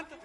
Quanto?